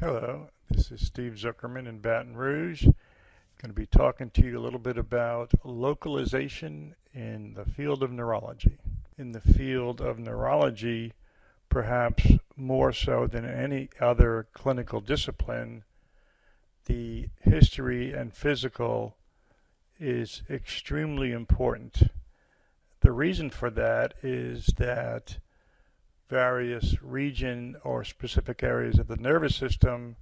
Hello, this is Steve Zuckerman in Baton Rouge. Going to be talking to you a little bit about localization in the field of neurology. In the field of neurology, perhaps more so than any other clinical discipline, the history and physical is extremely important. The reason for that is that various region or specific areas of the nervous system,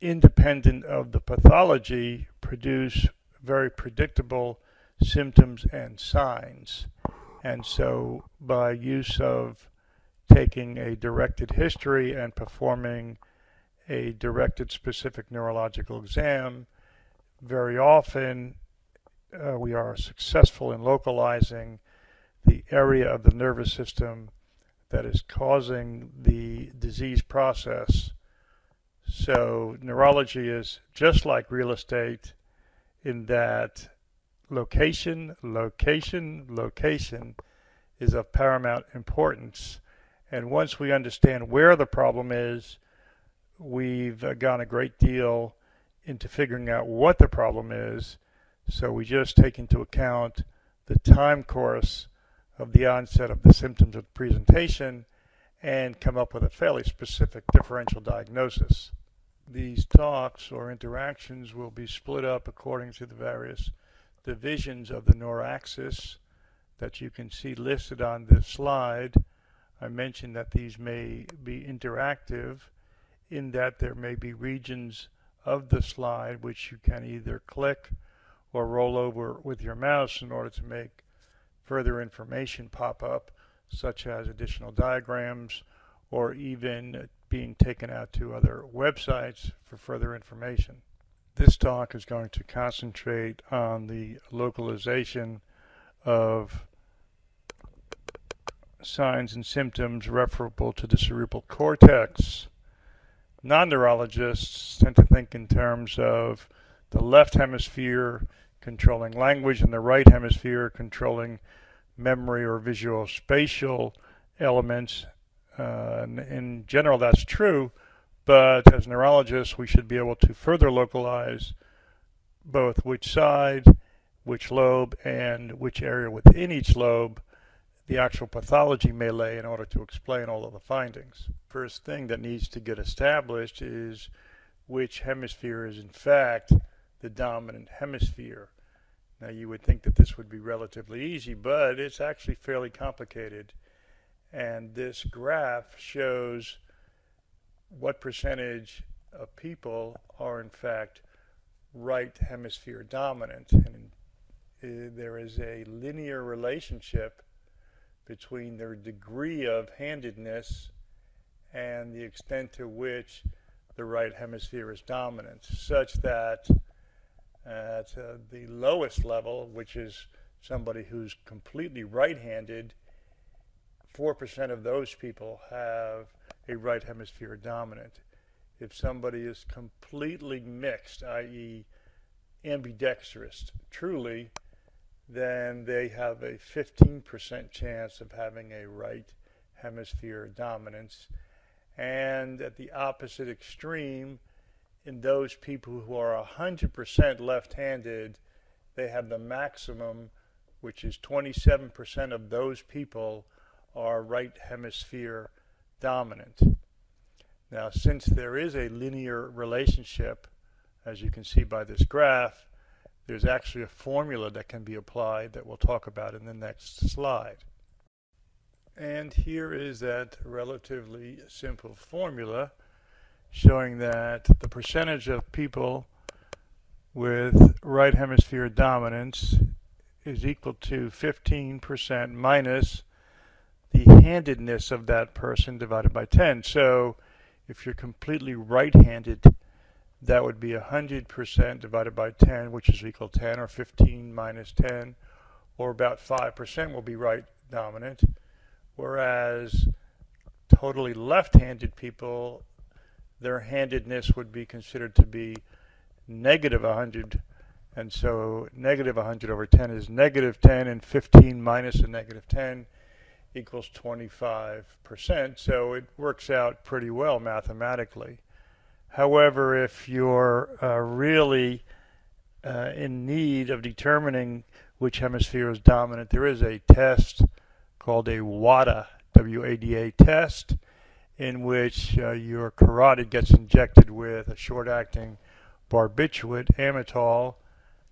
independent of the pathology, produce very predictable symptoms and signs. And so, by use of taking a directed history and performing a directed specific neurological exam, very often uh, we are successful in localizing the area of the nervous system that is causing the disease process. So, neurology is just like real estate in that location, location, location is of paramount importance. And once we understand where the problem is, we've gone a great deal into figuring out what the problem is. So we just take into account the time course of the onset of the symptoms of presentation and come up with a fairly specific differential diagnosis. These talks or interactions will be split up according to the various divisions of the neuraxis that you can see listed on this slide. I mentioned that these may be interactive in that there may be regions of the slide which you can either click or roll over with your mouse in order to make further information pop up, such as additional diagrams or even being taken out to other websites for further information. This talk is going to concentrate on the localization of signs and symptoms referable to the cerebral cortex. Non-neurologists tend to think in terms of the left hemisphere controlling language and the right hemisphere controlling memory or visual spatial elements. Uh, in general, that's true, but as neurologists, we should be able to further localize both which side, which lobe, and which area within each lobe the actual pathology may lay in order to explain all of the findings. First thing that needs to get established is which hemisphere is in fact the dominant hemisphere. Now, you would think that this would be relatively easy, but it's actually fairly complicated. And this graph shows what percentage of people are, in fact, right hemisphere dominant. And uh, there is a linear relationship between their degree of handedness and the extent to which the right hemisphere is dominant, such that at uh, the lowest level, which is somebody who's completely right-handed, 4% of those people have a right hemisphere dominant. If somebody is completely mixed, i.e. ambidextrous, truly, then they have a 15% chance of having a right hemisphere dominance. And at the opposite extreme, in those people who are 100% left-handed, they have the maximum, which is 27% of those people are right hemisphere dominant. Now, since there is a linear relationship, as you can see by this graph, there's actually a formula that can be applied that we'll talk about in the next slide. And here is that relatively simple formula showing that the percentage of people with right hemisphere dominance is equal to 15% minus the handedness of that person divided by 10. So if you're completely right-handed, that would be 100% divided by 10, which is equal to 10, or 15 minus 10, or about 5% will be right dominant. Whereas totally left-handed people their handedness would be considered to be negative 100. And so negative 100 over 10 is negative 10, and 15 minus a negative 10 equals 25%. So it works out pretty well mathematically. However, if you're uh, really uh, in need of determining which hemisphere is dominant, there is a test called a WADA, W-A-D-A test, in which uh, your carotid gets injected with a short-acting barbiturate, Amytal,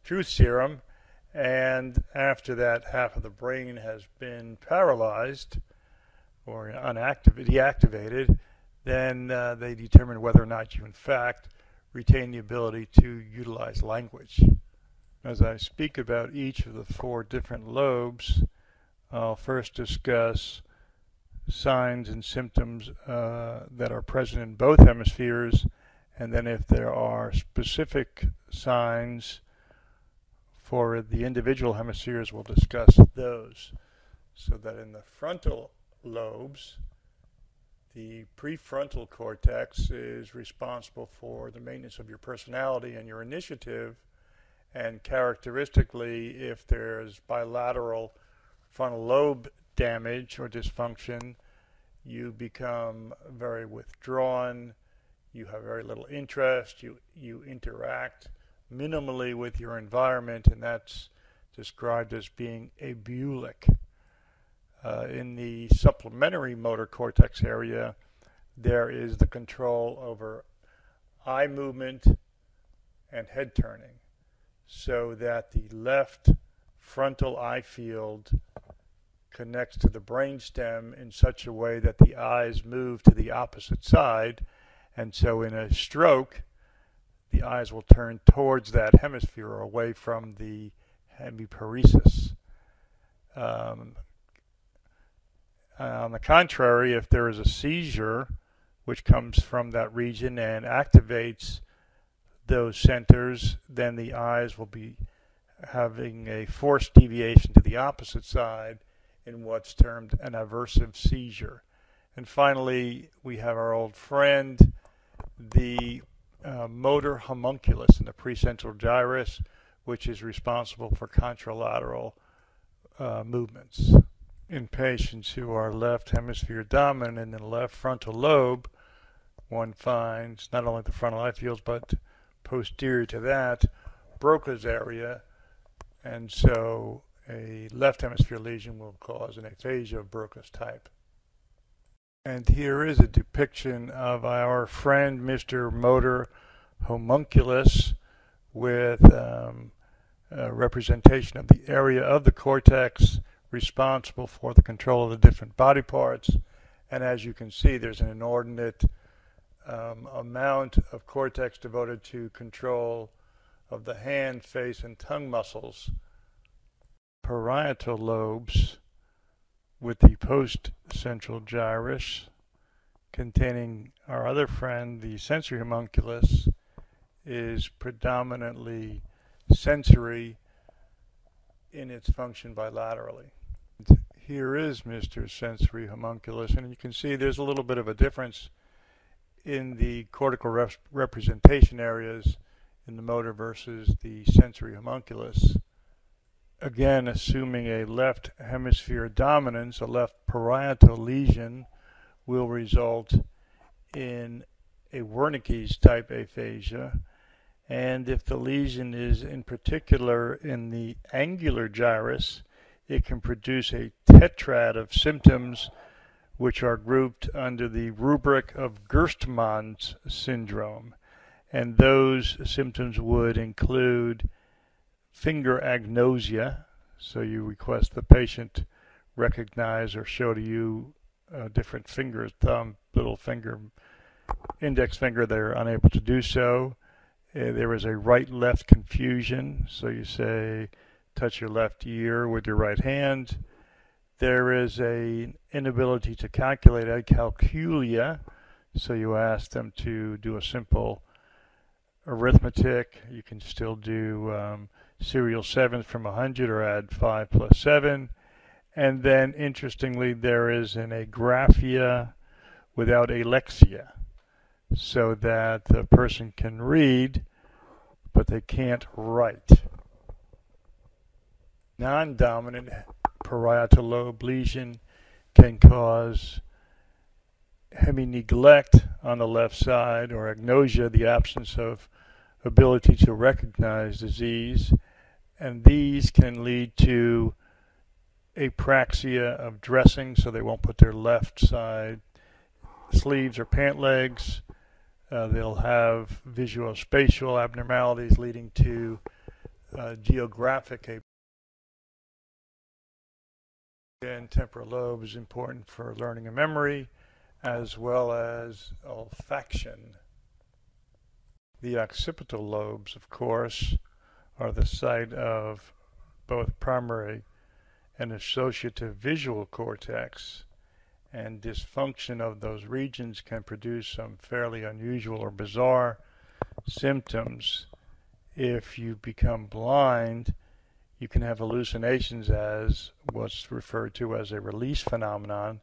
truth serum, and after that half of the brain has been paralyzed or unactivated, deactivated, then uh, they determine whether or not you in fact retain the ability to utilize language. As I speak about each of the four different lobes, I'll first discuss signs and symptoms uh, that are present in both hemispheres, and then if there are specific signs for the individual hemispheres, we'll discuss those. So that in the frontal lobes, the prefrontal cortex is responsible for the maintenance of your personality and your initiative. And characteristically, if there's bilateral frontal lobe damage or dysfunction, you become very withdrawn, you have very little interest, you, you interact minimally with your environment, and that's described as being abulic. Uh, in the supplementary motor cortex area, there is the control over eye movement and head turning so that the left frontal eye field connects to the brainstem in such a way that the eyes move to the opposite side. And so in a stroke, the eyes will turn towards that hemisphere or away from the hemiparesis. Um, on the contrary, if there is a seizure which comes from that region and activates those centers, then the eyes will be having a forced deviation to the opposite side in what's termed an adversive seizure. And finally, we have our old friend, the uh, motor homunculus in the precentral gyrus, which is responsible for contralateral uh, movements in patients who are left hemisphere dominant in the left frontal lobe, one finds not only the frontal eye fields, but posterior to that, Broca's area. And so a left hemisphere lesion will cause an aphasia of Broca's type. And here is a depiction of our friend Mr. Motor homunculus with um, a representation of the area of the cortex responsible for the control of the different body parts. And as you can see, there's an inordinate um, amount of cortex devoted to control of the hand, face, and tongue muscles. Parietal lobes with the post-central gyrus containing our other friend, the sensory homunculus, is predominantly sensory in its function bilaterally here is Mr. Sensory Homunculus, and you can see there's a little bit of a difference in the cortical rep representation areas in the motor versus the sensory homunculus. Again, assuming a left hemisphere dominance, a left parietal lesion will result in a Wernicke's type aphasia. And if the lesion is in particular in the angular gyrus, it can produce a tetrad of symptoms which are grouped under the rubric of Gerstmann's syndrome. And those symptoms would include finger agnosia, so you request the patient recognize or show to you a different finger, thumb, little finger, index finger, they're unable to do so. Uh, there is a right-left confusion, so you say touch your left ear with your right hand. There is a inability to calculate acalculia, so you ask them to do a simple arithmetic. You can still do um, serial 7 from 100 or add 5 plus 7. And then, interestingly, there is an agraphia without alexia, so that the person can read, but they can't write non-dominant parietal lobe lesion can cause hemi-neglect on the left side, or agnosia, the absence of ability to recognize disease. And these can lead to apraxia of dressing, so they won't put their left side sleeves or pant legs. Uh, they'll have visual spatial abnormalities leading to uh, geographic apraxia. and temporal lobe is important for learning and memory as well as olfaction. The occipital lobes, of course, are the site of both primary and associative visual cortex, and dysfunction of those regions can produce some fairly unusual or bizarre symptoms. If you become blind, you can have hallucinations as what's referred to as a release phenomenon,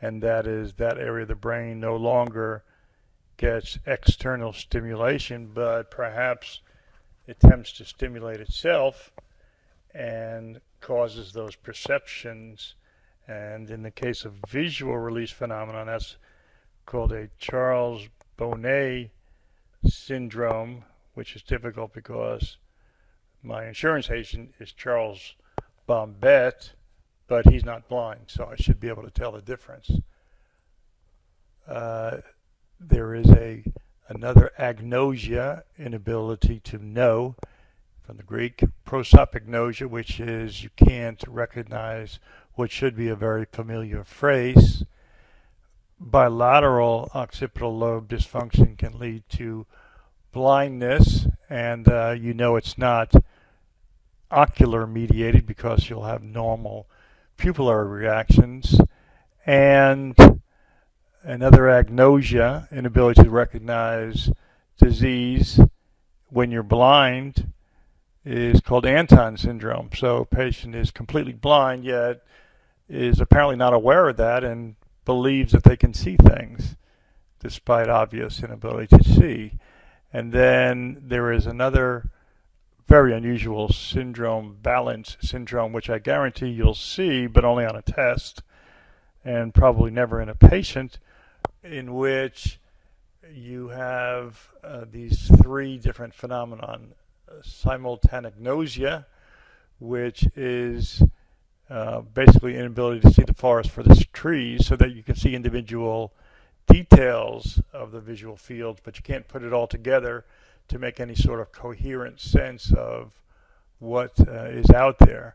and that is that area of the brain no longer gets external stimulation, but perhaps attempts to stimulate itself and causes those perceptions. And in the case of visual release phenomenon, that's called a Charles Bonnet syndrome, which is difficult because my insurance agent is Charles Bombette, but he's not blind, so I should be able to tell the difference. Uh, there is a another agnosia, inability to know, from the Greek prosopagnosia, which is you can't recognize what should be a very familiar phrase. Bilateral occipital lobe dysfunction can lead to blindness, and uh, you know it's not ocular mediated because you'll have normal pupillary reactions. And another agnosia, inability to recognize disease when you're blind, is called Anton syndrome. So a patient is completely blind yet is apparently not aware of that and believes that they can see things despite obvious inability to see. And then there is another very unusual syndrome, Balint syndrome, which I guarantee you'll see, but only on a test and probably never in a patient, in which you have uh, these three different phenomena: phenomenon simultanagnosia, which is uh, basically inability to see the forest for the trees so that you can see individual details of the visual fields, but you can't put it all together to make any sort of coherent sense of what uh, is out there.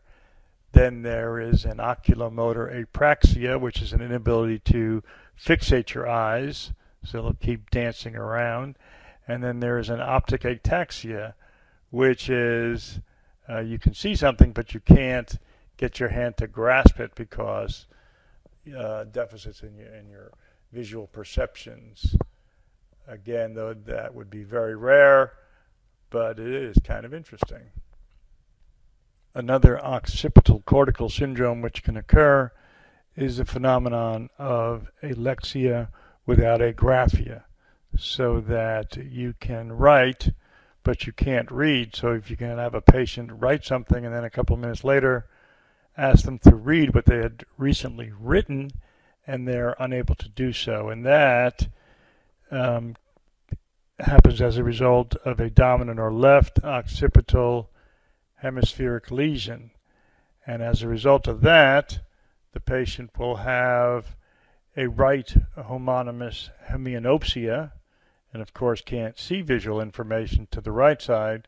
Then there is an oculomotor apraxia, which is an inability to fixate your eyes, so they'll keep dancing around. And then there is an optic ataxia, which is uh, you can see something, but you can't get your hand to grasp it because uh, deficits in your, in your visual perceptions. Again, though, that would be very rare, but it is kind of interesting. Another occipital cortical syndrome which can occur is the phenomenon of alexia without agraphia, so that you can write but you can't read. So if you can have a patient write something and then a couple of minutes later ask them to read what they had recently written and they're unable to do so. And that um, happens as a result of a dominant or left occipital hemispheric lesion. And as a result of that, the patient will have a right homonymous hemianopsia, and of course can't see visual information to the right side,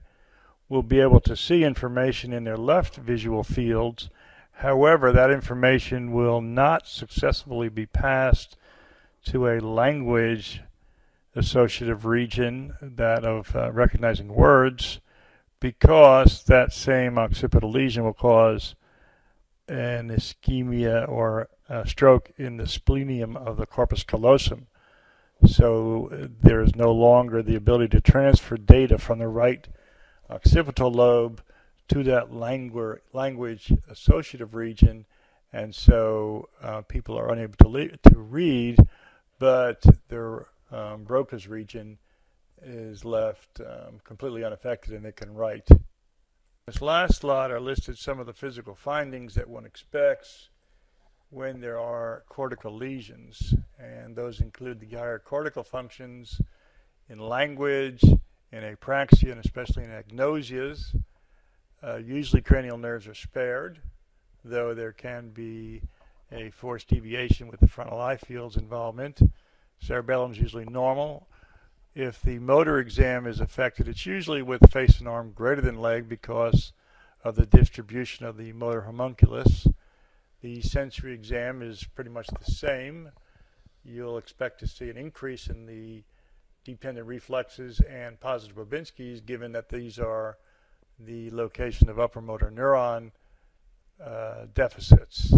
will be able to see information in their left visual fields. However, that information will not successfully be passed to a language associative region, that of uh, recognizing words, because that same occipital lesion will cause an ischemia or stroke in the splenium of the corpus callosum. So there is no longer the ability to transfer data from the right occipital lobe to that language associative region, and so uh, people are unable to, to read, but their um, Broca's region is left um, completely unaffected and they can write. This last slide are listed some of the physical findings that one expects when there are cortical lesions, and those include the higher cortical functions in language, in apraxia, and especially in agnosias. Uh, usually cranial nerves are spared, though there can be a forced deviation with the frontal eye field's involvement. Cerebellum is usually normal. If the motor exam is affected, it's usually with face and arm greater than leg because of the distribution of the motor homunculus. The sensory exam is pretty much the same. You'll expect to see an increase in the deep tendon reflexes and positive Babinski's given that these are the location of upper motor neuron uh, deficits.